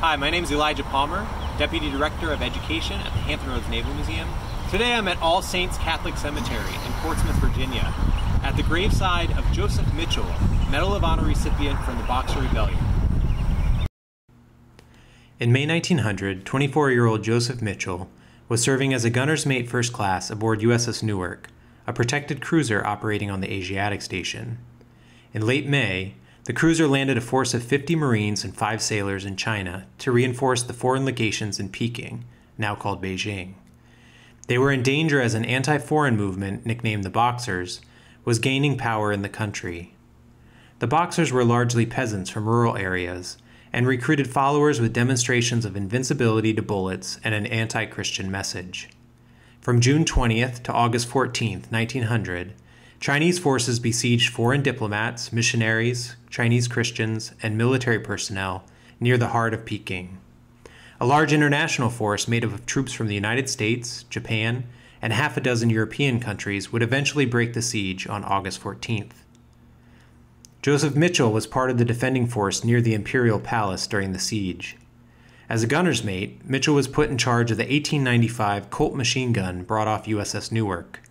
Hi, my name is Elijah Palmer, Deputy Director of Education at the Hampton Roads Naval Museum. Today I'm at All Saints Catholic Cemetery in Portsmouth, Virginia, at the graveside of Joseph Mitchell, Medal of Honor recipient from the Boxer Rebellion. In May 1900, 24 year old Joseph Mitchell was serving as a gunner's mate first class aboard USS Newark, a protected cruiser operating on the Asiatic Station. In late May, the cruiser landed a force of 50 Marines and five sailors in China to reinforce the foreign legations in Peking, now called Beijing. They were in danger as an anti foreign movement, nicknamed the Boxers, was gaining power in the country. The Boxers were largely peasants from rural areas and recruited followers with demonstrations of invincibility to bullets and an anti Christian message. From June 20th to August 14th, 1900, Chinese forces besieged foreign diplomats, missionaries, Chinese Christians, and military personnel near the heart of Peking. A large international force made up of troops from the United States, Japan, and half a dozen European countries would eventually break the siege on August 14th. Joseph Mitchell was part of the defending force near the Imperial Palace during the siege. As a gunner's mate, Mitchell was put in charge of the 1895 Colt machine gun brought off USS Newark.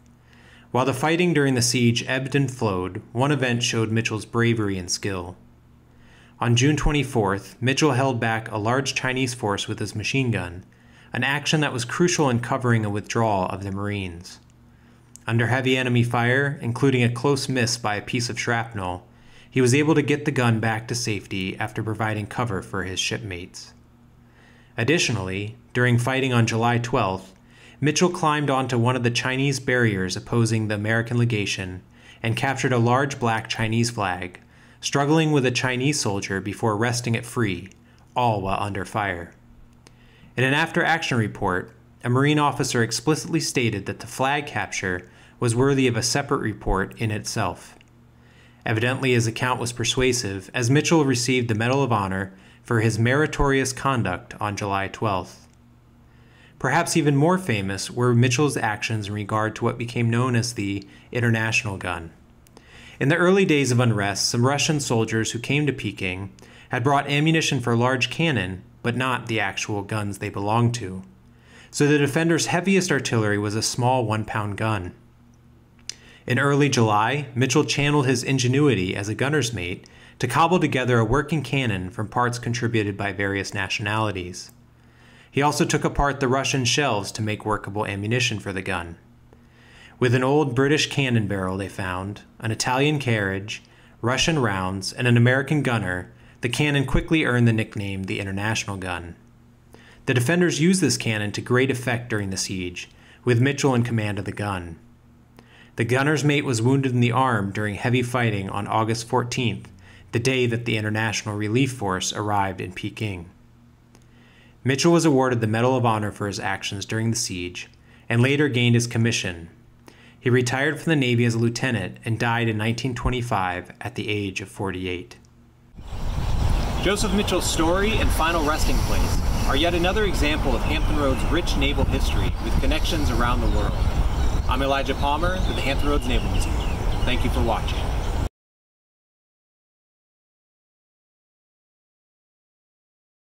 While the fighting during the siege ebbed and flowed, one event showed Mitchell's bravery and skill. On June 24th, Mitchell held back a large Chinese force with his machine gun, an action that was crucial in covering a withdrawal of the Marines. Under heavy enemy fire, including a close miss by a piece of shrapnel, he was able to get the gun back to safety after providing cover for his shipmates. Additionally, during fighting on July 12th, Mitchell climbed onto one of the Chinese barriers opposing the American legation and captured a large black Chinese flag, struggling with a Chinese soldier before wresting it free, all while under fire. In an after action report, a Marine officer explicitly stated that the flag capture was worthy of a separate report in itself. Evidently, his account was persuasive, as Mitchell received the Medal of Honor for his meritorious conduct on July 12th. Perhaps even more famous were Mitchell's actions in regard to what became known as the International Gun. In the early days of unrest, some Russian soldiers who came to Peking had brought ammunition for large cannon, but not the actual guns they belonged to. So the defenders' heaviest artillery was a small one pound gun. In early July, Mitchell channeled his ingenuity as a gunner's mate to cobble together a working cannon from parts contributed by various nationalities. He also took apart the Russian shells to make workable ammunition for the gun. With an old British cannon barrel they found, an Italian carriage, Russian rounds, and an American gunner, the cannon quickly earned the nickname the International Gun. The defenders used this cannon to great effect during the siege, with Mitchell in command of the gun. The gunner's mate was wounded in the arm during heavy fighting on August 14th, the day that the International Relief Force arrived in Peking. Mitchell was awarded the Medal of Honor for his actions during the siege and later gained his commission. He retired from the Navy as a lieutenant and died in 1925 at the age of 48. Joseph Mitchell's story and final resting place are yet another example of Hampton Roads' rich naval history with connections around the world. I'm Elijah Palmer with the Hampton Roads Naval Museum. Thank you for watching.